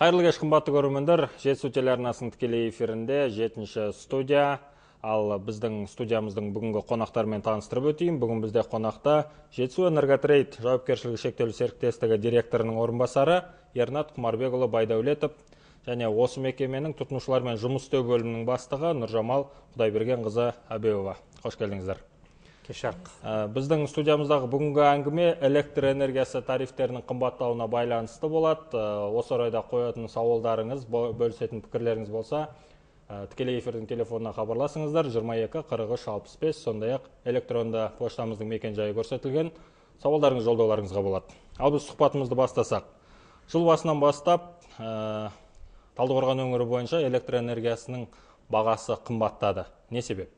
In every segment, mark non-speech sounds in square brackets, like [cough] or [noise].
Қайырлы кеш қымбатты көрермендер. Жетісу телеарнасының тікелей эфирінде жетінші студия. Ал біздің студиямыздың бүгінгі қонақтарымен таныстырып өтейін. Бүгін бізде қонақта Жетісу энерготрейд жауапкершілігі шектеулі серіктестігі директорының орынбасары Ернат Құмарбекұлы Байдәулетов және осы мекеменің тұтынушылармен жұмыс істеу бөлімінің бастығы Нұржамал Құдайбергенқызы Әбеуова. Қош келдіңіздер. Кеш жарық Ә, Біздің студиямыздағы бүгінгі әңгіме электр энергиясы тарифтерінің қымбаттауына байланысты болады. Ә, Осы орайда қоятын сауалдарыңыз, бөлісетін пікірлеріңіз болса, ә, тікелей эфирдің телефонына хабарласыңыздар 22 43 65 сондай-ақ электронды поштамыздың мекен жайы көрсетілген сауалдарыңыз жолдауларыңызға болады. Ал біз сұхбатымызды бастасақ. Жыл басынан бастап ә, Талдықорған өңірі бойынша электр энергиясының бағасы қымбаттады. Не себеп?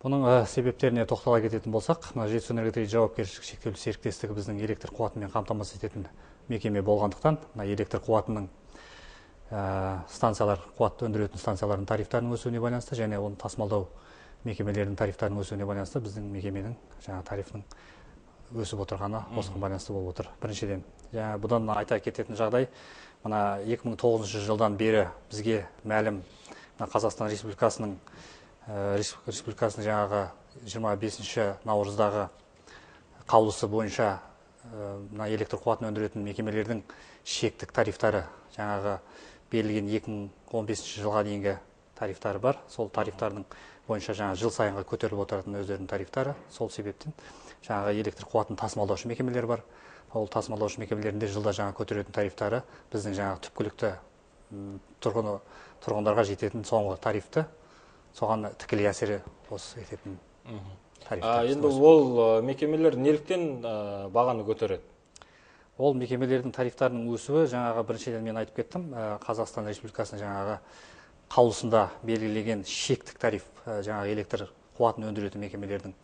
Бұның ә, себептеріне тоқтала кететін болсақ мына жетісу энерготрейд жауапкершілігі шектеулі серіктестігі біздің электр қуатымен қамтамасыз ететін мекеме болғандықтан мына электр қуатының ә, станциялар қуатты өндіретін станциялардың тарифтарының өсуіне байланысты және оны тасымалдау мекемелерінің тарифтарының өсуіне байланысты біздің мекеменің жаңа тарифінің өсіп отырғаны осыған байланысты болып отыр. Біріншіден жаңа бұдан айта кететін жағдай мына 2009 жылдан бері бізге мәлім мына қазақстан республикасының Респу- республикасының жаңағы 25 наурыздағы қаулысы бойынша ә, мына электр қуатын өндіретін мекемелердің шектік тарифтары жаңағы берілген 2015 жылға дейінгі тарифтары бар. Сол тарифтардың бойынша жаңа жыл сайынғы көтеріліп отыратын өздерінің тарифтары. Сол себептен жаңағы электр қуатын тасымалдаушы мекемелер бар. Ол тасымалдаушы мекемелерінде жылда жаңа көтеретін тарифтары біздің жаңағы түпкілікті тұрғыны тұрғындарға жететін соңғы тарифті соған тікелей әсері осы ететін енді ол мекемелер неліктен бағаны көтереді? ол мекемелердің тарифтарының өсуі жаңағы біріншіден мен айтып кеттім қазақстан республикасының жаңағы қаулысында белгілеген шектік тариф жаңағы электр қуатын өндіретін мекемелердің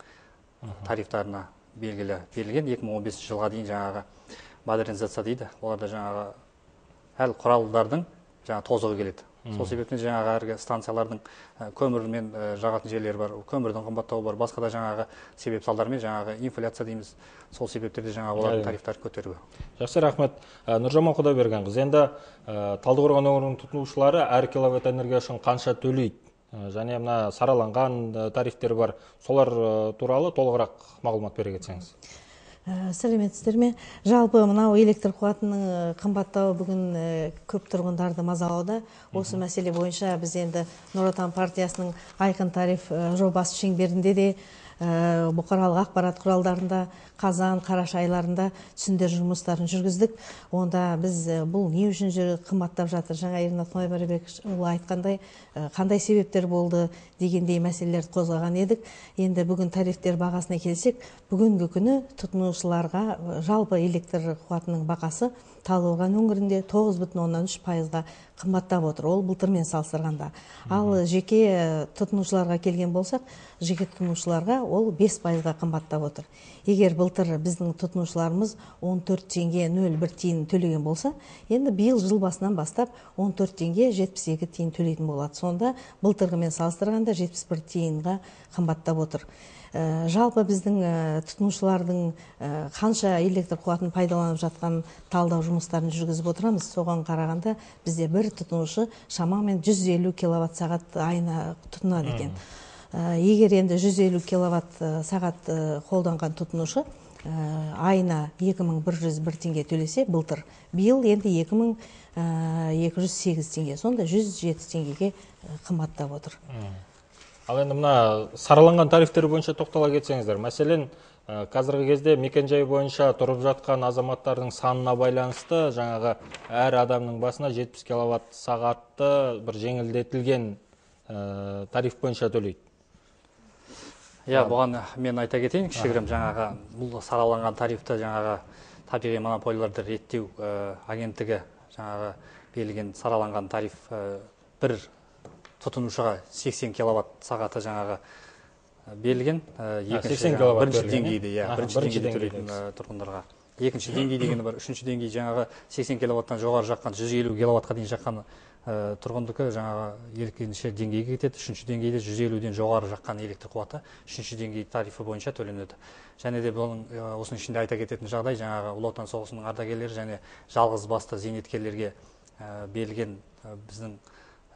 тарифтарына белгілі берілген. 2015 жылға дейін жаңағы модернизация дейді. Оларда жаңағы әл құралдардың жаңағы тозығы келеді. Сол себептен жаңағы әргі станциялардың ә, көмірмен ә, жағатын жерлері бар көмірдің қымбаттауы бар басқа да жаңағы себеп салдармен жаңағы инфляция дейміз сол себептерде жаңағы олардың тарифтарын көтеруі Жақсы рахмет. Ә, Нұржамал Құдайбергенқызы, енді ә, Талдықорған өңірінің тұтынушылары әр киловатт энергия үшін қанша төлейді? Және мына сараланған тарифтер бар. Солар туралы толығырақ мағлұмат бере кетсеңіз. Ә, сәлеметсіздер ме? Жалпы мынау электр қуатының ә, қымбаттауы бүгін ә, көп тұрғындарды мазалауда. Осы мәселе бойынша біз енді нұр отан партиясының айқын тариф жобасы шеңберінде де бұқаралық ақпарат құралдарында қазан қараша айларында түсіндіру жұмыстарын жүргіздік. Онда біз ә, бұл не үшін қымбаттап жатыр? Жаңа ернат құмайбарбекұлы айтқандай ә, қандай себептер болды дегендей мәселелерді қозғаған едік. Енді бүгін тарифтер бағасына келсек бүгінгі күні тұтынушыларға жалпы электр қуатының бағасы талдықорған өңірінде тоғыз бүтін оннан үш пайызға қымбаттап отыр. Ол былтырмен салыстырғанда. Ал жеке ә, тұтынушыларға келген болсақ жеке тұтынушыларға ол бес пайызға қымбаттап отыр. Егер былтыр біздің тұтынушыларымыз 14 теңге 01 тиын төлеген болса енді биыл жыл басынан бастап 14 теңге 72 тиын төлейтін болады. Сонда былтырғымен салыстырғанда 71 тиынға қымбаттап отыр. Жалпы біздің ә, тұтынушылардың ә, қанша электр қуатын пайдаланып жатқан талдау жұмыстарын жүргізіп отырамыз. Соған қарағанда бізде бір тұтынушы шамамен 150 киловатт сағат айына тұтынады екен. Егер енді 150 киловатт сағат қолданған тұтынушы айына 2101 теңге төлесе былтыр биыл енді 2208 теңге. Сонда 107 теңгеге қымбаттап отыр. Ал енді мына сараланған тарифтер бойынша тоқтала кетсеңіздер. Мәселен, ә, қазіргі кезде мекенжай бойынша тұрып жатқан азаматтардың санына байланысты жаңағы әр адамның басына 70 киловатт сағатты бір жеңілдетілген ә, тариф бойынша төлейді. иә бұған мен айта кетейін кішігірім жаңағы бұл сараланған тарифті жаңағы табиғи монополияларды реттеу ә, агенттігі жаңағы берілген сараланған тариф ә, бір тұтынушыға 80 киловатт сағаты жаңағы ә, берілген екінші 80 киловатт бірінші деңгейде иә? Аха, бірінші деңгейде төлейтін ә, тұрғындарға. Екінші деңгей дегені бар үшінші деңгей жаңағы сексен киловаттан жоғары жаққан жүз елу киловаттқа дейін жаққан тұрғындікі жаңағы екінші деңгейге кетеді. Үшінші деңгейде жүз елуден жоғары жаққан электр қуаты үшінші деңгей тарифі бойынша төленеді. Және де бұның осының ішінде айта кететін жағдай жаңағы ұлы отан соғысының ардагерлері және жалғыз басты зейнеткерлерге берілген біздің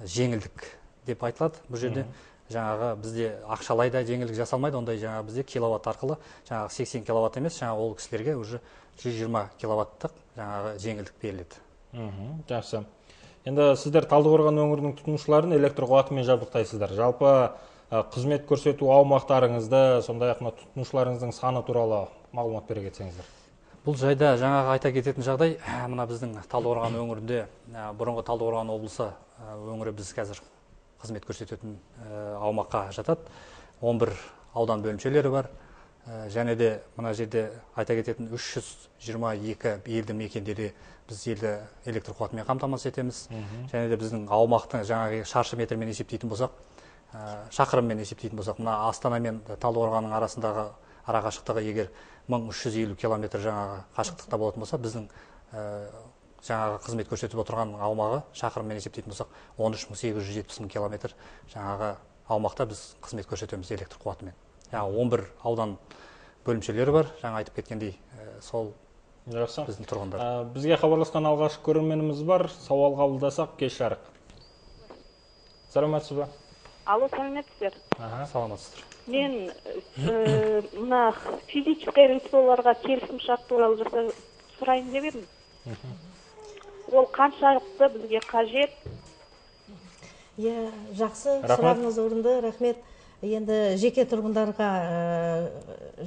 жеңілдік деп айтылады. Бұл жерде жаңағы бізде ақшалай да жеңілдік жасалмайды. Ондай жаңағы бізде киловатт арқылы жаңағы 80 киловатт емес жаңағы ол кісілерге уже 120 киловаттық жаңағы жеңілдік беріледі. Мхм жақсы. Енді сіздер талдықорған өңірінің тұтынушыларын электр қуатымен жабдықтайсыздар. Жалпы қызмет көрсету аумақтарыңызды сондай ақ мына тұтынушыларыңыздың саны туралы мағлұмат бере кетсеңіздер. Бұл жайда жаңағы айта кететін жағдай мына біздің талдықорған өңірінде бұрынғы талдықорған облысы өңірі біз қазір қызмет көрсететін аумаққа жатады. 11 аудан бөлімшелері бар. Және де мына жерде айта кететін 322 елді мекендерде біз елді электр қуатымен қамтамасыз етеміз. Және де біздің аумақты жаңағы шаршы метрмен есептейтін болсақ шақырыммен есептейтін болсақ мына астана мен талдықорғанның арасындағы арақашықтығы егер 1350 километр жаңағы қашықтықта болатын болса біздің жаңағы қызмет көрсетіп отырған аумағы шақырыммен есептейтін болсақ он үш мың сегіз жүз жетпіс мың километр жаңағы аумақта біз қызмет көрсетеміз электр қуатымен. Яғни он бір аудан бөлімшелері бар жаңа айтып кеткендей сол жақсы. біздің тұрғындар. Бізге хабарласқан алғашқы көрерменіміз бар сауал қабылдасақ кеш жарық саламатсыз ба алло сәлеметсіздер саламатсыздар мен мына физическое лицоларға келісім шарт туралы сұрайын деп едім. Ол қаншалықты бізге қажет? Иә жақсы сұрағыңыз орынды рахмет. Енді жеке тұрғындарға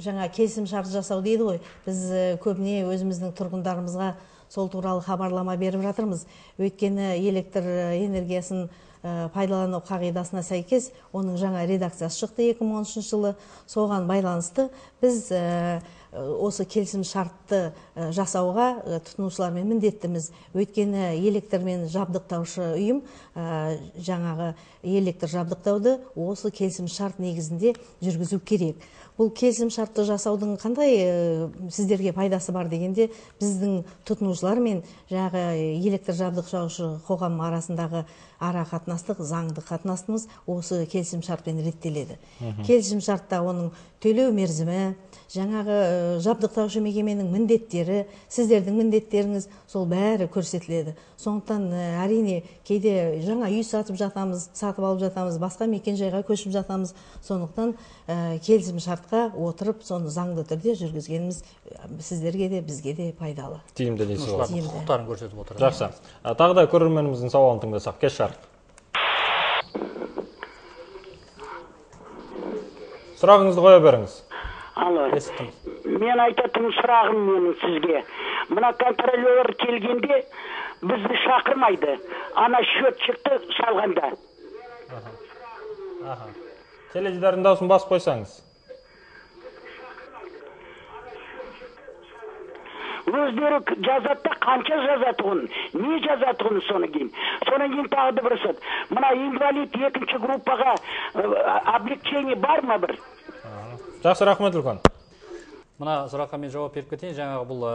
жаңа келісім шарт жасау дейді ғой. Біз көбіне өзіміздің тұрғындарымызға сол туралы хабарлама беріп жатырмыз. Өйткені электр энергиясын пайдалану қағидасына сәйкес оның жаңа редакциясы шықты 2013 жылы. Соған байланысты біз осы келісім шартты жасауға тұтынушылармен міндеттіміз. Өйткені электрмен жабдықтаушы ұйым жаңағы электр жабдықтауды осы келісім шарт негізінде жүргізу керек. Бұл келісім шартты жасаудың қандай сіздерге пайдасы бар дегенде біздің тұтынушылар мен жаңағы электр жабдықтаушы қоғам арасындағы ара қатынастық заңды қатынасымыз осы келісім шартпен реттеледі. Келісім шартта оның төлеу мерзімі жаңағы жабдықтаушы мекеменің міндеттері сіздердің міндеттеріңіз сол бәрі көрсетіледі. Сондықтан әрине кейде жаңа үй сатып жатамыз сатып алып жатамыз басқа мекенжайға көшіп жатамыз. Сондықтан келісім шартқа отырып соны заңды түрде жүргізгеніміз сіздерге де бізге де пайдалы. Тиімді дейсіз ғой құқықтарын көрсетіп отыр жақсы. Тағы да көрерменіміздің сауалын тыңдасақ. Кеш жарық сұрағыңызды қоя беріңіз. Алло. Мен айтатын сұрағым менің сізге. Мына контролер келгенде бізді шақырмайды. Ана счетчикті салғанда. Аха. Теледидардың дауысын басып қойсаңыз. Өздері жазады да қанша жазатұғын не жазатұғын содан кейін? Содан кейін тағы да бір мына инвалид екінші группаға э, облегчение бар ма бір? Жақсы рахмет үлкен. Мына сұраққа мен жауап беріп кетейін. Жаңағы бұл ә,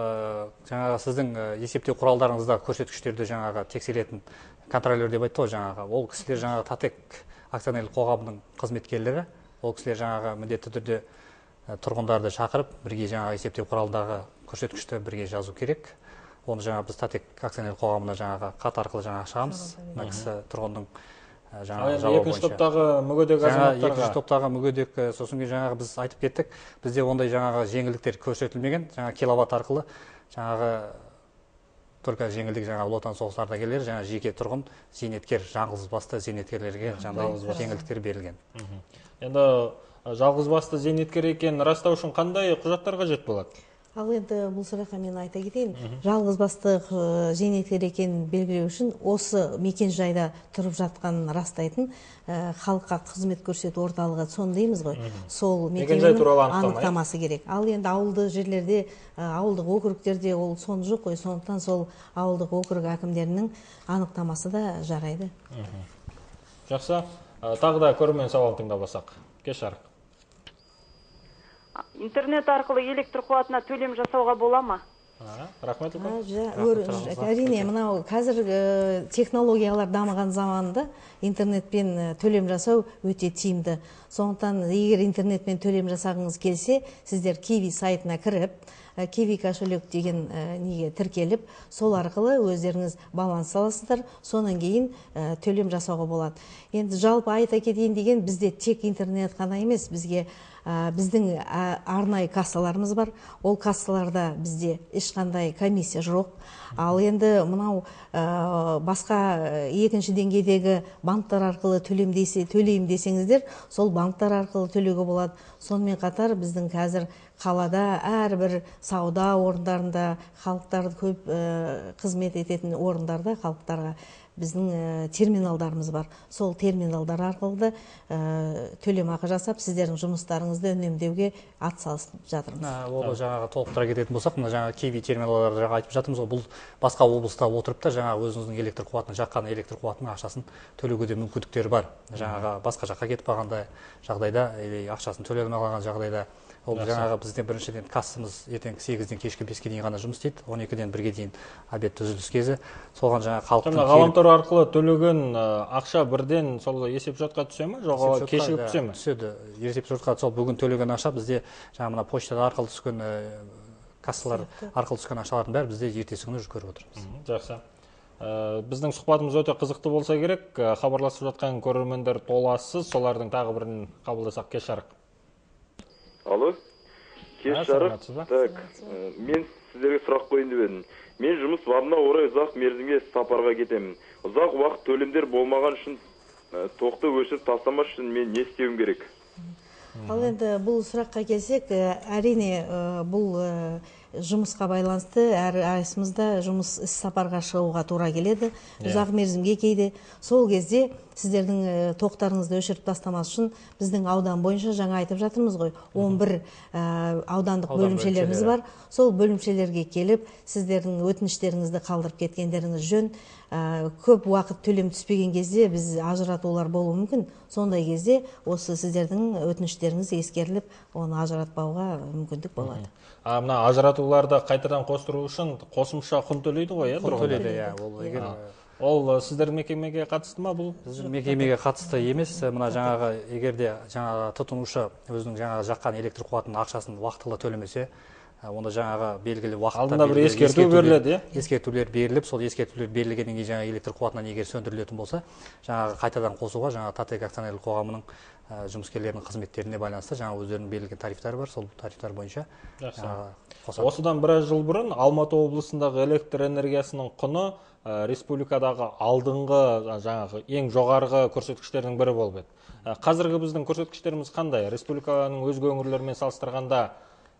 жаңағы сіздің ә, есептеу құралдарыңызда көрсеткіштерді жаңағы тексеретін контролер деп айтты ғой жаңағы. Ол кісілер жаңағы татек акционерлік қоғамының қызметкерлері. Ол кісілер жаңағы міндетті түрде ә, тұрғындарды шақырып бірге жаңағы есептеу құралындағы көрсеткішті бірге жазу керек. Оны жаңағы біз татек акционерлік қоғамына жаңағы хат арқылы жаңағы шығамыз мына кісі тұрғынның жаңағы екінші топтағы мүгедек азаматтарға. екінші топтағы мүгедек сосын кейін жаңағы біз айтып кеттік бізде ондай жаңағы жеңілдіктер көрсетілмеген жаңағы киловатт арқылы жаңағы только жеңілдік жаңағы ұлы отан соғыс ардагерлері жаңағы жеке тұрғын зейнеткер жаңғыз басты зейнеткерлерге жаңағыдай жеңілдіктер берілген. Енді а, жалғыз басты зейнеткер екенін растау үшін қандай құжаттар қажет болады? Ал енді бұл сұраққа мен айта кетейін жалғыз басты зейнеткер екенін белгілеу үшін осы мекен жайда тұрып жатқанын растайтын халыққа қызмет көрсету орталығы сон дейміз ғой. Сол Мекен-жай туралы анықтамасы керек. Ал енді ауылды жерлерде ауылдық округтерде ол сон жоқ қой. Сондықтан сол ауылдық округ әкімдерінің анықтамасы да жарайды. Жақсы. Тағы да көрермен сауалын тыңдап алсақ. Кеш жарық. Интернет арқылы электр қуатына төлем жасауға бола ма? А, рахмет әрине мынау қазір э, технологиялар дамыған заманда интернетпен э, төлем жасау өте тиімді. Сондықтан егер интернетпен төлем жасағыңыз келсе сіздер киви сайтына кіріп э, киви кошелек деген э, неге тіркеліп сол арқылы өздеріңіз баланс саласыздар сонан кейін э, төлем жасауға болады. Енді жалпы айта кетейін деген бізде тек интернет қана емес бізге біздің арнайы кассаларымыз бар. Ол кассаларда бізде ешқандай комиссия жоқ. Ал енді мынау басқа екінші деңгейдегі банктар арқылы төлем десе төлеймін десеңіздер сол банктар арқылы төлеуге болады. Сонымен қатар біздің қазір қалада әрбір сауда орындарында халықтарды көп қызмет ететін орындарда халықтарға біздің терминалдарымыз бар. Сол терминалдар арқылы да төлемақы жасап сіздердің жұмыстарыңызды үнемдеуге атсалысып жатырмыз. Ол жаңағы толықтыра кететін болсақ мына жаңағы киви терминалдарды жаңа айтып жатырмыз ғой. Бұл басқа облыста отырып та жаңағы өзіңіздің электр қуатын жаққан электр қуатының ақшасын төлеуге де мүмкіндіктері бар. Жаңағы басқа жаққа кетіп қалғанда жағдайда или ақшасын төлей алмай қалған жағдайда ол жаңағы бізде біріншіден кассамыз ертең сегізден кешкі беске дейін ғана жұмыс істейді он екіден бірге дейін обедті үзіліс кезі. Соған жаңағы халықтың жаңа келіп- ғаламтор арқылы төлеген ақша бірден сол есепшотқа түсе ма жоқ кешігіп түсе ма түседі. Есепшотқа сол бүгін төлеген ақша бізде жаңағы мына почтада арқылы түскен кассалар арқылы түскен ақшалардың бәрі бізде ертесі күні уже көріп отырмыз. Жақсы. Ә, біздің сұхбатымыз өте қызықты болса керек. Ә, хабарласып жатқан көрермендер толассыз. Солардың тағы бірін қабылдасақ кеш жарық алло. Кеш жарық. Так э, мен сіздерге сұрақ қояйын деп едім. Мен жұмыс бабына орай ұзақ мерзімге сапарға кетемін. Ұзақ уақыт төлемдер болмаған үшін э, тоқты өшіріп тастамас үшін мен не істеуім керек? Ал енді бұл сұраққа келсек ә, әрине ә, бұл ә, жұмысқа байланысты әрқайсымызда жұмыс іс сапарға шығуға тура келеді. Ұзақ мерзімге кейде. Сол кезде сіздердің ә, тоқтарыңызды өшіріп тастамас үшін біздің аудан бойынша жаңа айтып жатырмыз ғой. 11 ә, аудандық Аудан бөлімшелеріміз бөлімшелері. бар. Сол бөлімшелерге келіп сіздердің өтініштеріңізді қалдырып кеткендеріңіз жөн. Ә, көп уақыт төлем түспеген кезде біз ажыратулар болуы мүмкін. Сондай кезде осы сіздердің өтініштеріңіз ескеріліп оны ажыратпауға мүмкіндік болады а мына ажыратуларды қайтадан қостыру үшін қосымша құн төлейді ғой иә құн төлейді иә ол егер ол сіздердің мекемеге қатысты ма бұл? Біздің мекемеге қатысты емес. Мына жаңағы егер де жаңағы тұтынушы өзінің жаңағы жаққан электр қуатының ақшасын уақытылы төлемесе онда жаңағы белгілі уақытта Алдында бір ескерту беріледі, иә? ескертулер беріліп сол ескертулер берілгеннен кейін жаңағы электр қуатынан егер сөндірілетін болса жаңағы қайтадан қосуға жаңағы татек акционерлік қоғамының жұмыскерлерінің қызметтеріне байланысты жаңағы өздерінің белгілеген тарифтары бар. Сол тарифтар бойынша қосады. Осыдан біраз жыл бұрын алматы облысындағы электр энергиясының құны ә, республикадағы алдыңғы жаңағы ең жоғарғы көрсеткіштердің бірі болып еді. Ә, қазіргі біздің көрсеткіштеріміз қандай? Республиканың өзге өңірлерімен салыстырғанда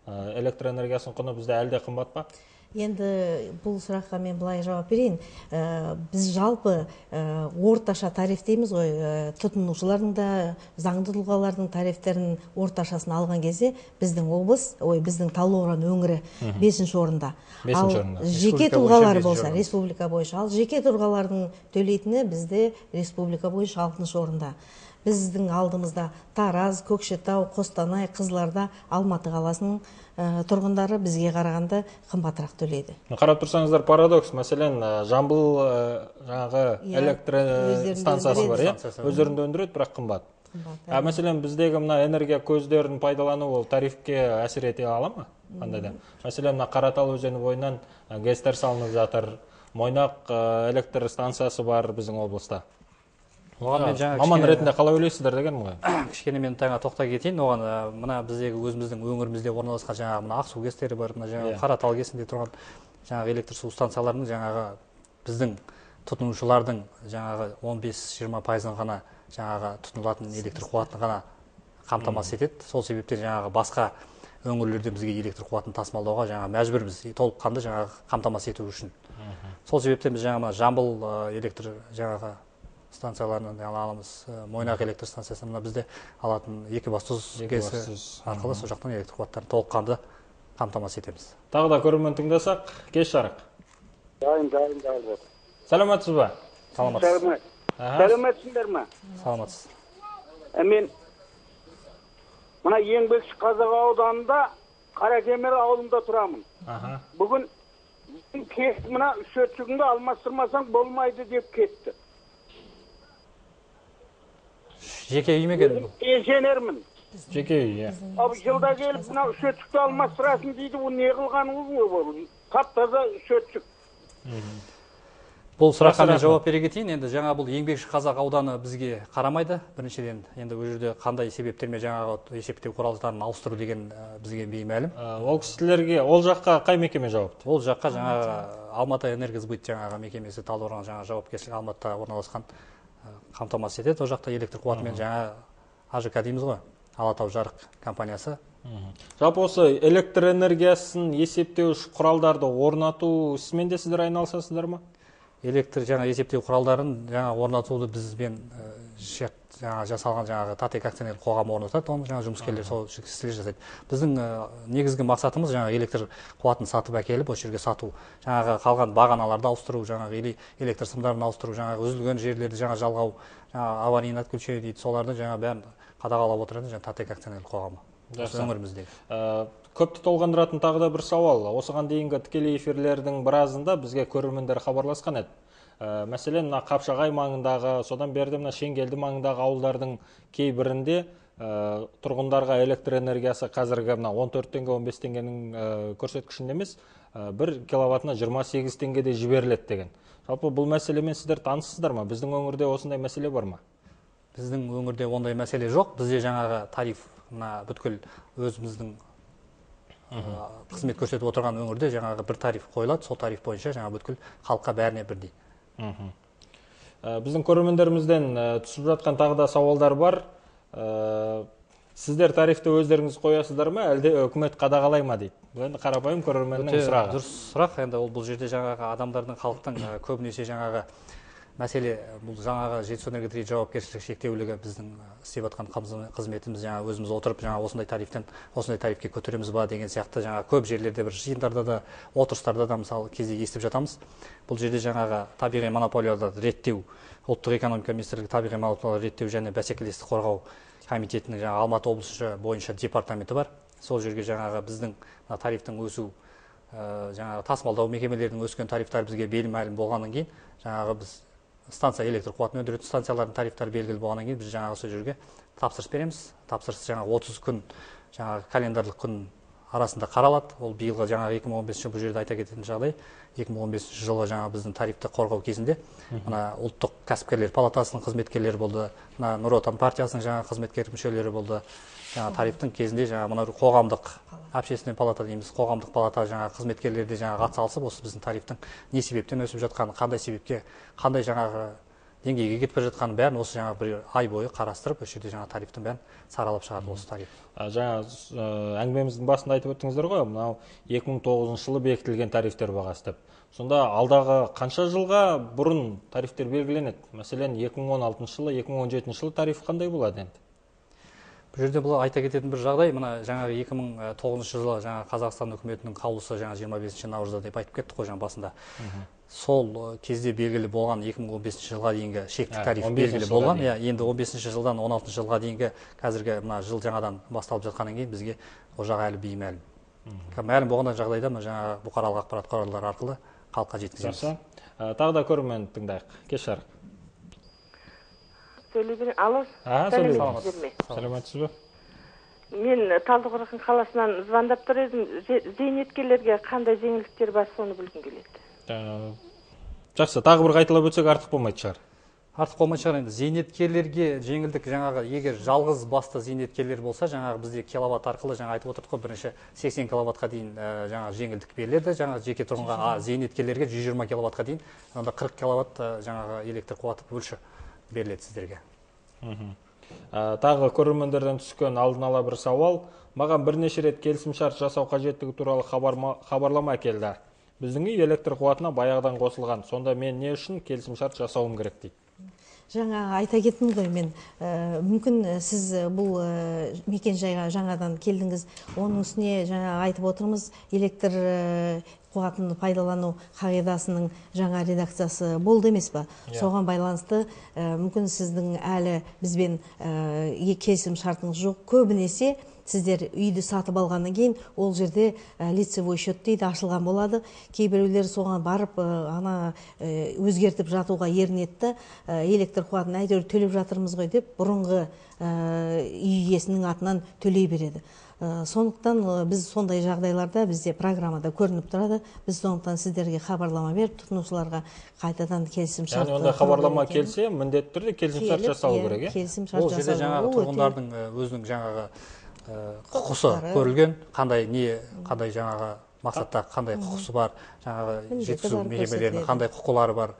электр энергиясының құны бізде әлде қымбат па? Енді бұл сұраққа мен былай жауап берейін. Ә, біз жалпы ә, орташа тариф дейміз ғой. Ә, тұтынушылардың да заңды тұлғалардың тарифтерін орташасын алған кезде біздің облыс ой біздің талдықорған өңірі бесінші орында. Ал жеке тұлғалар болса республика бойынша. Ал жеке тұлғалардың төлейтіні бізде республика бойынша алтыншы орында. Біздің алдымызда тараз көкшетау қостанай қызылорда алматы қаласының ә, тұрғындары бізге қарағанда қымбатырақ төлейді. Қарап тұрсаңыздар парадокс. Мәселен ә, жамбыл ә, жаңағы Иә, электр ә, өздерінде станциясы бар иә? Өздерінде өндіреді бірақ қымбат. Мәселен біздегі мына энергия көздерін пайдалану ол тарифке әсер ете ала ма? Қандай да. Мәселен мына қаратал өзені бойынан гэстер салынып жатыр. Мойнақ электр станциясы бар біздің облыста. Оған мен жаңа маман ретінде қалай ойлайсыздар дегенім ғой. [coughs] кішкене мен таңға тоқтай кетейін. Оған ә, мына біздегі өзіміздің өңірімізде орналасқан жаңағы мына ақсу гэстері бар мына жаңағы Иә. қаратал кесінде тұрған жаңағы электр су станцияларының жаңағы біздің тұтынушылардың жаңағы 15-20 пайызын ғана жаңағы тұтынылатын электр қуатын ғана қамтамасыз етеді. Сол себептен жаңағы басқа өңірлерден бізге электр қуатын тасымалдауға жаңағы мәжбүрміз толыққанды жаңағы қамтамасыз ету үшін. Сол себептен біз жаңағы мына жамбыл ә, электр жаңағы станцияларынан аламыз. Ә, мойнақ электр станциясынан мына бізде алатын екібастұз гэсі Екібастұз, арқылы сол жақтан электр қуаттарын толыққанды қамтамасыз етеміз. Тағы да көрермен тыңдасақ кеш жарық. Дайын дайын дайын сәлеметсіз ба? Саламатсыз. Аха. сәлеметсіңдер ма саламатсыз. Мен мына еңбекші қазақ ауданында қаракемер ауылында тұрамын. Бүгін Кет мына счетчигіңді алмастырмасаң болмайды деп кетті. Жеке үй ме екен бұл пенсионермін жеке үй иә ал жылда келіп мына счетчикті алмастырасың дейді ол не қылғаныңыз ол тап таза счетчик бұл сұраққа мен жауап бере кетейін енді жаңа бұл еңбекші қазақ ауданы бізге қарамайды. Біріншіден енді ол жерде қандай себептермен жаңағы есептеу құралдарын ауыстыру деген ә, бізге беймәлім. Ә, ол кісілерге ол жаққа қай мекеме жауапты? Ол жаққа жаңағы алматы энергосбыт жаңағы мекемесі талдықорған жаңағы жауапкершілігі алматыда орналасқан. Қамтамасыз етеді. Ол жақта электр қуатымен жаңа ажк дейміз ғой. Алатау жарық компаниясы. Жалпы осы электр энергиясын есептеуіш құралдарды орнату ісімен де сіздер айналысасыздар ма? Электр жаңа есептеу құралдарын жаңа орнатуды бізбен ә, шек жаңа жасалған жаңағы татек акционерлік қоғамы орнатады оны жаңа жұмыскерлер сол кісілер жасайды. Біздің негізгі мақсатымыз жаңағы электр қуатын сатып әкеліп осы жерге сату. Жаңағы қалған бағаналарды ауыстыру жаңағы или электр сымдарын ауыстыру жаңағы үзілген жерлерді жаңа жалғау жаңағы аварийный отключение дейді соларды жаңа бәрін қадағалап отырады жаңа татек акционерлік қоғамы. Осы өңіріміздегі Ә, көпті толғандыратын тағы да бір сауал. Осыған дейінгі тікелей эфирлердің біразында бізге көрермендер хабарласқан еді. Ә, мәселен мына қапшағай маңындағы содан берді мына шеңгелді маңындағы ауылдардың кейбірінде ә, тұрғындарға электр энергиясы қазіргі мына 14 теңге 15 теңгенің ә, көрсеткішінде емес ә, бір киловаттына 28 теңгеде жіберіледі деген. Жалпы бұл мәселемен сіздер таныссыздар ма? Біздің өңірде осындай мәселе бар ма? Біздің өңірде ондай мәселе жоқ. Бізде жаңағы тариф мына бүткіл өзіміздің қызмет көрсетіп отырған өңірде жаңағы бір тариф қойылады. Сол тариф бойынша жаңағы бүткіл халыққа бәріне бірдей. Біздің көрермендерімізден ә, түсіп жатқан тағы да сауалдар бар. Ә, сіздер тарифті өздеріңіз қоясыздар ма? Әлде үкімет қадағалай ма дейді? Бұл енді қарапайым көрерменнің сұрағы. дұрыс сұрақ. Енді ол бұл жерде жаңағы адамдардың халықтың көбінесе жаңағы мәселе бұл жаңағы жетісу энергетик жауапкершілігі шектеулігі біздің істеп жатқан қызме- қызметіміз жаңағы өзіміз отырып жаңағы осындай тарифтен осындай тарифке көтереміз ба деген сияқты жаңағы көп жерлерде бір жиындарда да отырыстарда да мысалы кезде естіп жатамыз. Бұл жерде жаңағы табиғи монополияларды реттеу ұлттық экономика министрлігі табиғи монополияларды реттеу және бәсекелестік қорғау комитетінің жаңағы алматы облысы бойынша департаменті бар. Сол жерге жаңағы біздің тарифтің өсу жаңағы тасымалдау мекемелерінің өскен тарифтары бізге беймәлім болғаннан кейін жаңағы біз станция электр қуатын өндіретін станциялардың тарифтары белгілі болғаннан кейін біз жаңағы сол жерге тапсырыс береміз. Тапсырыс жаңағы 30 күн жаңағы календарьлық күн арасында қаралады. Ол биылғы жаңағы 2015 жыл бұл жерде айта кететін жағдай. 2015 жылы жаңағы біздің тарифті қорғау кезінде мына ұлттық кәсіпкерлер палатасының қызметкерлері болды мына нұр отан партиясының жаңағы қызметкер мүшелері болды. Жаңағы тарифтің кезінде жаңағы мына қоғамдық общественный палата дейміз қоғамдық палата жаңағы қызметкерлері де жаңағы атсалысып осы біздің тарифтің не себептен өсіп жатқанын қандай себепке қандай жаңағы деңгейге кетіп бара жатқанын бәрін осы жаңағы бір ай бойы қарастырып осы жерде жаңағы тарифтің бәрін саралап шығады осы тариф. Жаңа әңгімеміздің басында айтып өттіңіздер ғой мынау 2009 жылы бекітілген тарифтер бағасы деп. Сонда алдағы қанша жылға бұрын тарифтер белгіленеді? Мәселен 2016 жылы 2017 жылы тариф қандай болады енді? Бұл жерде бұл айта кететін бір жағдай мына жаңағы 2009 жылы жаңағы қазақстан үкіметінің қаулысы жаңа 25 наурызда деп айтып кеттік қой жаңа басында. Сол ы, кезде белгілі болған 2015 жылға дейінгі шектік Ә, тариф 15 белгілі болған. иә енді 15 жылдан 16 жылға дейінгі қазіргі мына жыл жаңадан басталып жатқаннан кейін бізге ол жағы әлі беймәлім. Мәлім болған жағдайда мына жаңағы бұқаралық ақпарат құралдары арқылы халыққа жеткіземіз. Жақсы. Ә, тағы да көрерменді тыңдайық. Кеш жарық. Сөйлей берейін алло сөйлей ме сәлеметсіз бе? Мен талдықорған қаласынан звондап тұр едім. Зе- зейнеткерлерге қандай жеңілдіктер бар соны білгім келеді. Ә, жақсы тағы бір қайталап өтсек артық болмайтын шығар. Артық болмайтын шығар енді. Зейнеткерлерге жеңілдік жаңағы егер жалғыз басты зейнеткерлер болса жаңағы бізде киловатт арқылы жаңа айтып отырдық қой бірінші 80 киловаттқа дейін ә, жаңағы жеңілдік беріледі. Жаңағы жеке тұрғынға а зейнеткерлерге 120 киловаттқа дейін онда 40 киловатт ә, жаңағы электр қуаты бөлші. Беріледі сіздерге. Ә, тағы көрермендерден түскен алдын ала бір сауал. Маған бірнеше рет келісімшарт жасау қажеттігі туралы хабарма, хабарлама келді біздің үй электр қуатына баяғыдан қосылған. Сонда мен не үшін келісімшарт жасауым керек дейді? Жаңа айта кеттім ғой мен. Ә, мүмкін ә, сіз ә, бұл ә, мекен жайға жаңадан келдіңіз. Оның үстіне жаңа айтып отырмыз. Электр ә, қуатын пайдалану қағидасының жаңа редакциясы болды емес па? Соған байланысты ә, мүмкін сіздің әлі бізбен ә, келісім шартыңыз жоқ. Көбінесе сіздер үйді сатып алғаннан кейін ол жерде ә, лицевой счет дейді ашылған болады. Кейбіреулер соған барып ә, ана ә, өзгертіп жатуға ерінеді да ә, электр қуатын әйтеуір төлеп жатырмыз ғой деп бұрынғы ә, үй иесінің атынан төлей береді. Сондықтан ә, біз сондай жағдайларда бізде программада көрініп тұрады. Біз сондықтан сіздерге хабарлама беріп тұтынушыларға қайтадан келісім шарт яғни ондай хабарлама келсе міндетті түрде келісімшарт келіп, жасалу иә, керек иә? келісімшарт ол жерде жаңағы тұрғындардың э, өзінің жаңағы э, құқысы көрілген қандай не қандай жаңағы мақсатта қандай құқысы бар жаңағы жеткізу мекемелерінің қандай құқылары бар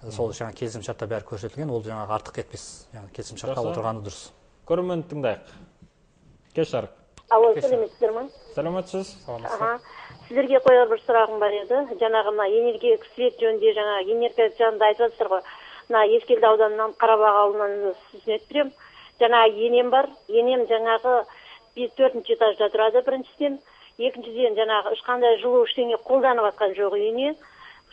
э, сол жаңағы келісімшартта бәрі көрсетілген ол жаңағы артық кетпес яғни келісімшартқа Жақсы. отырғаны дұрыс. Көрерменді тыңдайық. Кеш жарық. Алло сәлеметсіздер ма сәлеметсіз? Аха. сіздерге қояр бір сұрағым бар еді. Жаңағы мына энергия свет жөнінде жаңағы энергия жөнінде айтып жатсыздар ғой. Мына ескелді ауданынан қарабақ ауылынан сүзінет беремін. Жаңағы енем бар. Енем жаңағы төртінші этажда тұрады біріншіден. Екіншіден жаңағы ешқандай жылу ештеңе қолданып жатқан жоқ үйіне.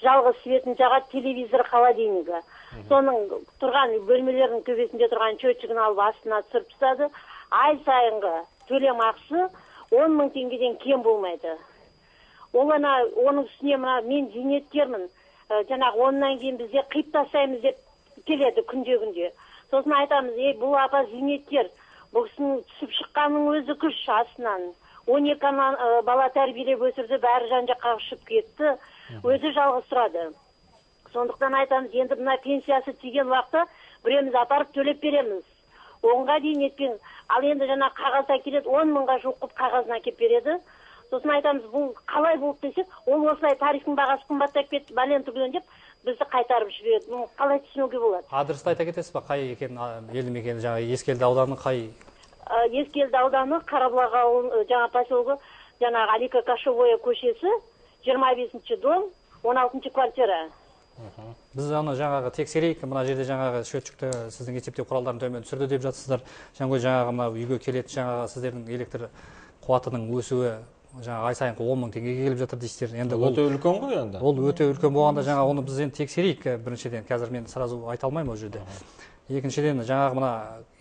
Жалғыз светін жағады телевизор холодильнигі соның тұрған бөлмелердің төбесінде тұрған счетчигін алып астына түсіріп тастады. Ай сайынғы төлем ақысы он мың теңгеден кем болмайды. Ол ана оның үстіне мына мен зейнеткермін. Ә, жаңағы онан кейін бізде қиып тастаймыз деп келеді күнде күнде. Сосын айтамыз ей бұл апа зейнеткер бұл кісінің түсіп шыққанның өзі күш астынан. Он екі ана ә, бала тәрбиелеп өсірді бәрі жан жаққа ұшып кетті өзі жалғыз тұрады сондықтан айтамыз енді мына пенсиясы тиген уақытта біреуміз апарып төлеп береміз онға дейін нетпеңіз ал енді жаңа қағаз әкеледі он мыңға жуық қылып қағазын әкеліп береді. Сосын айтамыз бұл қалай болды десек ол осылай тарифтің бағасы қымбаттап кетті бәлен түгелен деп бізді қайтарып жібереді. Ну қалай түсінуге болады? Адресті айта кетесіз ба? Қай екенін а, елді мекені жаңағы ескелді ауданы қай? Ә, ескелді ауданы қарабұлақ ауылы жаңа поселогы жаңағы алика кошевое көшесі жиырма бесінші дом он алтыншы квартира. Біз аны жаңағы тексерейік мына жерде жаңағы счетчикті сіздің есептеу құралдарын төмен түсірді деп жатсыздар. Жаңағы жаңағы мына үйге келетін жаңағы сіздердің электр қуатының өсуі жаңағы ай сайынғы он мың теңгеге келіп жатыр дейсіздер. Енді ол өте үлкен ғой енді. ол өте үлкен болғанда жаңа оны біз енді тексерейік. І, біріншіден қазір мен сразу айта алмаймын ол жерде. Екіншіден жаңағы мына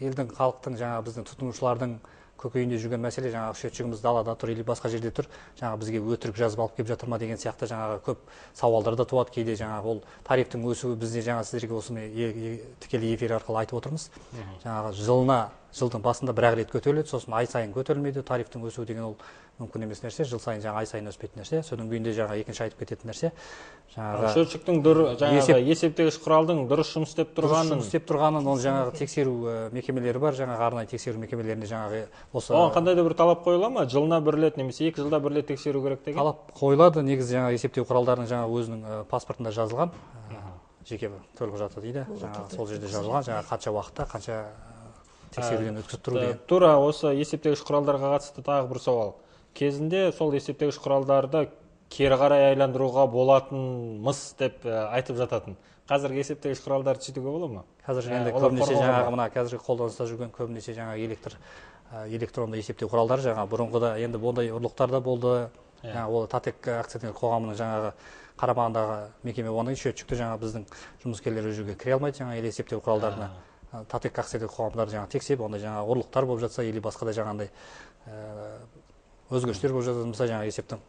елдің халықтың жаңағы біздің тұтынушылардың көкейінде жүрген мәселе жаңағы счетчигіміз далада тұр или басқа жерде тұр жаңағы бізге өтірік жазып алып келіп жатыр ма деген сияқты жаңағы көп сауалдар да туады. Кейде жаңағы ол тарифтің өсуі бізде жаңа сіздерге осыны тікелей эфир арқылы айтып отырмыз. Жаңағы жылына жылдың басында бір ақ рет көтеріледі. Сосын ай сайын көтерілмейді. Тарифтің өсуі деген ол мүмкін емес нәрсе. Жыл сайын жаңағы ай сайын өспейтін нәрсе. Содан кейін де жаңағы екінші айтып кететін нәрсе. Жаңағы счетчиктің дұр жаңағы Есеп- есептегіш құралдың дұрыс жұмыс істеп дұрыс тұрғанын жұмыс істеп тұрғанын оны жаңағы тексеру ә, мекемелері бар. Жаңағы арнайы тексеру мекемелеріне жаңағы осы оған қандай да бір талап қойыла ма? Жылына бір рет немесе екі жылда бір рет тексеру керек деген? Талап қойылады. Негізі жаңағы есептеу құралдарының жаңағы өзінің ә, паспортында жазылған. Ә, жеке төлқұжаты дейді. Жаңағы сол жерде жазылған. Жаңағы қанша уақытта қанша тексеруден өткізіп тұру деген. тура осы есептегіш құралдарға қатысты тағы бір сауал. Кезінде сол есептегіш құралдарды кері қарай айландыруға болатынмыз деп ә, айтып жататын. Қазіргі есептегіш құралдарды сөйтуге бола ма? Қазір Ә, енді көбінесе жаңағы мына қазіргі қолданыста жүрген көбінесе жаңағы электр ә, электронды есептеу құралдары жаңағы бұрынғыда енді ондай ұрлықтар да болды. Жаңағы ол татек акционерлік қоғамының жаңағы қарамағындағы мекеме болғаннан кейін счетчикті жаңағы біздің жұмыскерлер ол жерге кіре алмайды жаңағы есептеу құралдарына. Татек акционерлік қоғамдары жаңағы тексеріп ондай жаңағы ұрлықтар болып жатса или басқа да жаңағындай ә, өзгерістер болып жататын болса жаңағы есептің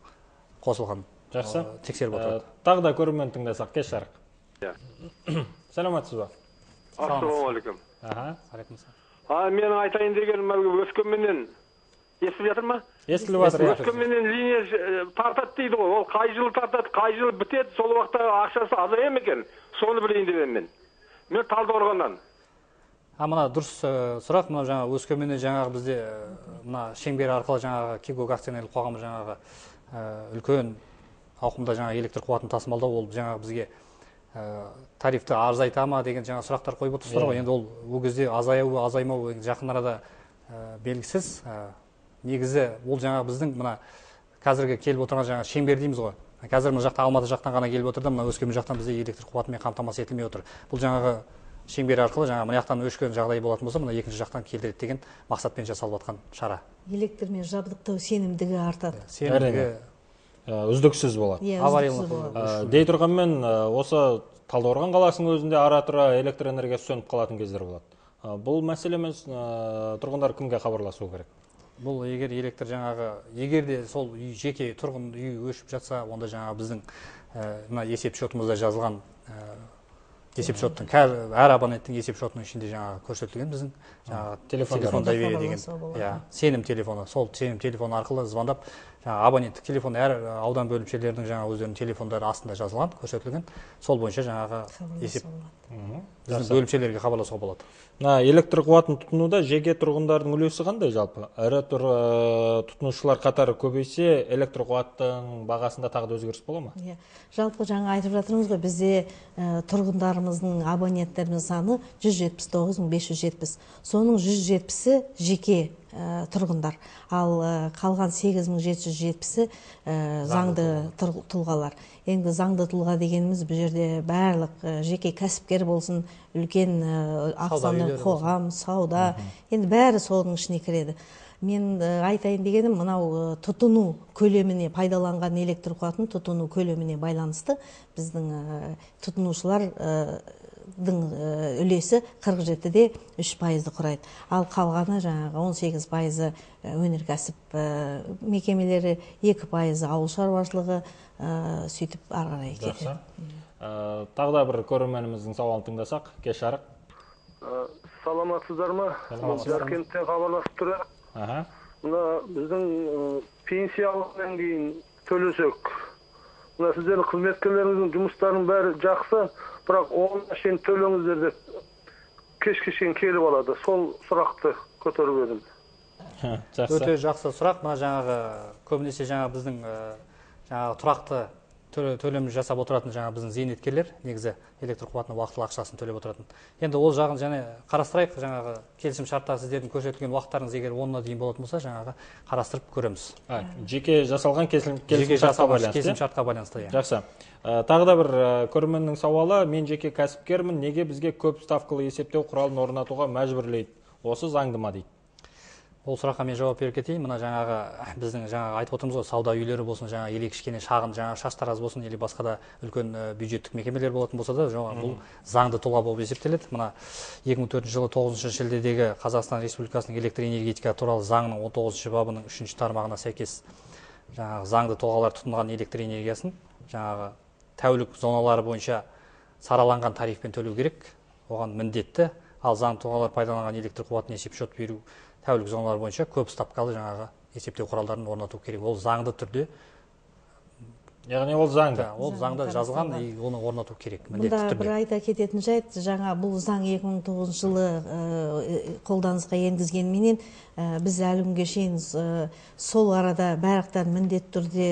қосылған жақсы. ә, тексеріп отырады. Тағы да көрермен тыңдасақ кеш жарық [coughs] саламатсыз ба? Ассалаумағалейкум а мен айтайын дегенім әлгі өскеменнен естіп жатыр ма? Естіліп жатыр иә. өскеменнен линия э, тартады дейді ғой. Ол қай жылы тартады қай жылы бітеді сол уақытта ақшасы азая ма екен? Соны білейін деп едім мен мен талдықорғаннан. А мына дұрыс ә, сұрақ. Мына жаңағы өскеменде жаңағы бізде ә, мына шеңбер арқылы жаңағы кигок акционерлік қоғамы жаңағы ә, үлкен ауқымда жаңағы электр қуатын тасымалдау ол жаңағы бізге ә, тарифті азайта ма деген жаңа сұрақтар қойып отырсыздар ғой. Енді ол ол кезде азаюы азаймауы жақын арада ә, белгісіз. Ә, негізі ол жаңағы біздің мына қазіргі келіп отырған жаңағы шеңбер дейміз ғой. Қазір мына жақта алматы жақтан ғана келіп отыр да мына өскемен жақтан бізде электр қуатымен қамтамасыз етілмей отыр. Бұл жаңағы шеңбер арқылы жаңағы мына жақтан өшкен жағдай болатын болса мына екінші жақтан келтіреді деген мақсатпен жасалып жатқан шара электрмен жабдықтау сенімдігі артады. Сенімдігі Ә, үздіксіз болады. Иә авариялық. Ә, дей тұрғанмен ә, осы талдықорған қаласының өзінде ара тұра электр энергиясы сөніп қалатын кездер болады. Ә, бұл мәселемен ә, тұрғындар кімге хабарласу керек? Бұл егер электр жаңағы егер де сол үй жеке тұрғын үй өшіп жатса онда жаңағы біздің ә, мына есеп шотымызда жазылған ә, есеп шоттың кәр әр абоненттің есеп шотының ішінде жаңағы көрсетілген біздің жаңағы телефон доверие деген. иә сенім телефоны сол сенім телефоны арқылы звондап жаңағы абоненттік телефон әр аудан бөлімшелерінің жаңағы өздерінің телефондары астында жазылған көрсетілген. Сол бойынша жаңағы есеп. біздің бөлімшелерге хабарласуға болады. Мына электр қуатын тұтынуда жеке тұрғындардың үлесі қандай жалпы? Ірі тұр, ә, тұтынушылар қатары көбейсе электр қуаттың бағасында тағы да өзгеріс бола ма? Иә. Жалпы жаңа айтып жатырмыз ғой бізде ә, тұрғындарымыздың абоненттеріміздің саны 179 мың 570 соның 170-і жеке. ә, тұрғындар. Ал ә, қалған 8770-і ә, заңды тұр- тұлғалар. Енді заңды тұлға дегеніміз бұл жерде барлық жеке кәсіпкер болсын үлкен ақсаны қоғам сауда. Енді бәрі соның ішіне кіреді. Мен айтайын дегенім мынау тұтыну көлеміне пайдаланған электр қуатын тұтыну көлеміне байланысты біздің тұтынушылар ә, үлесі 47-де 3 пайызды құрайды. Ал қалғаны жаңағы 18 пайызы ә, өнеркәсіп ә, мекемелері 2 пайызы ауыл шаруашылығы сөйтіп ары қарай жақсы. кетеді. Тағы да бір көрерменіміздің сауалын тыңдасақ кеш жарық саламатсыздар ма? Жаркенттен хабарласып аха. Мына біздің пенсия алғаннан кейін төлесек мына сіздердің қызметкерлеріңіздің жұмыстарының бәрі жақсы. Бірақ оған шейін төлеңіздер деп кешке шейін келіп алады. Сол сұрақты көтеріп едім. Жақсы. Өте жақсы сұрақ. Мына жаңағы көбінесе жаңағы біздің жаңағы тұрақты төлем жасап отыратын жаңағы біздің зейнеткерлер негізі электр қуатына уақытылы ақшасын төлеп отыратын. Енді ол жағын және қарастырайық жаңағы келісім шартта сіздердің көрсетілген уақыттарыңыз егер онына дейін болатын болса жаңағы қарастырып көреміз. А, жеке жасалған келісім келісім иә? шартқа байланысты иә. Жақсы. Ә, тағы да бір ә, көрерменнің сауалы мен жеке кәсіпкермін неге бізге көп ставкалы есептеу құралын орнатуға мәжбүрлейді? Осы заңды ма? дейді. Ол сұраққа мен жауап беріп кетейін. Мына жаңағы [coughs] біздің жаңағы айтып отырмыз ғой сауда үйлері болсын жаңағы или кішкене шағын жаңағы шаштараз болсын или басқа да үлкен ә, бюджеттік мекемелер болатын болса да жаңағы бұл заңды тұлға болып есептеледі. Мына 2004 жылы 9 шілдедегі қазақстан республикасының электр энергетика туралы заңның 19 бабының үшінші тармағына сәйкес жаңағы заңды тұлғалар тұтынған электр энергиясын жаңағы тәулік зоналары бойынша сараланған тарифпен төлеу керек. Оған міндетті ал заңды тұлғалар пайдаланған электр қуатын есеп шот беру тәулік зоналар бойынша көп ставкалы жаңағы есептеу құралдарын орнату керек. Ол заңды түрде яғни ол заңды да, ол заңда жазылған и оны орнату керек міндетті бір түрде. айта кететін жайт жаңа бұл заң 2009 жылы ә, қолданысқа енгізгенменен ә, біз әлі күнге шейін сол арада барлықтан міндетті түрде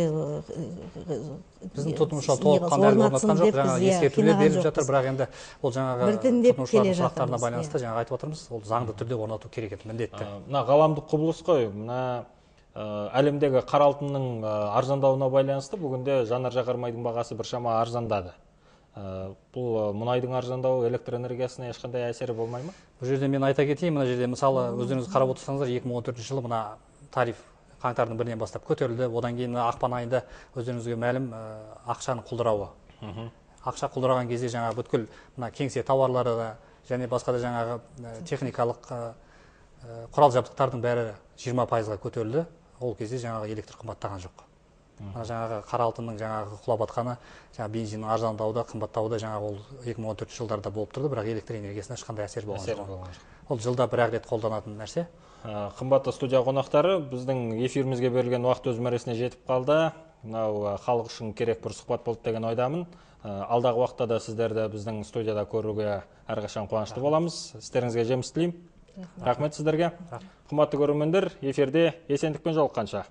біздің тұтынушылар толыққанды әлі орнатқан жоқ жаңағы ескертулер беріліп жатыр. Бірақ енді ол жаңағы Біртіндеп келе тұтынушылардың сұрақтарына жатырмыз, байланысты иә. жаңағы айтып отырмыз. Ол заңды түрде орнату керек еді міндетті. Мына ғаламдық құбылыс қой. Мына әлемдегі қара алтынның ә, арзандауына байланысты бүгінде жанар жағармайдың бағасы біршама арзандады. Ә, бұл мұнайдың арзандауы электр энергиясына ешқандай әсері болмай ма? Бұл жерде мен айта кетейін мына жерде мысалы өздеріңіз қарап отырсаңыздар 2014 жылы мына тариф қаңтардың бірінен бастап көтерілді. Одан кейін мына ақпан айында өздеріңізге мәлім ә, ақшаның құлдырауы. Ақша құлдыраған кезде жаңағы бүткіл мына кеңсе тауарлары да және басқа да жаңағы техникалық құрал жабдықтардың бәрі 20 пайызға көтерілді. Ол кезде жаңағы электр қымбаттаған жоқ. Мына жаңағы қара алтынның жаңағы құлап жатқаны жаңағы бензиннің арзандауы да қымбаттауы да жаңағы ол 2014 жылдарда болып тұрды бірақ электр энергиясына ешқандай әсер болған әсері жоқ. болған жоқ. Ол жылда бір ақ рет қолданатын нәрсе. Ә, қымбатты студия қонақтары біздің эфирімізге берілген уақыт өз мәресіне жетіп қалды. Мынау ә, халық үшін керек бір сұхбат болды деген ойдамын. Ә, алдағы уақытта да сіздерді біздің студияда көруге әрқашан қуанышты боламыз. Істеріңізге жеміс тілеймін. Рахмет. Сіздерге. Қымбатты көрермендер эфирде есендікпен жолыққанша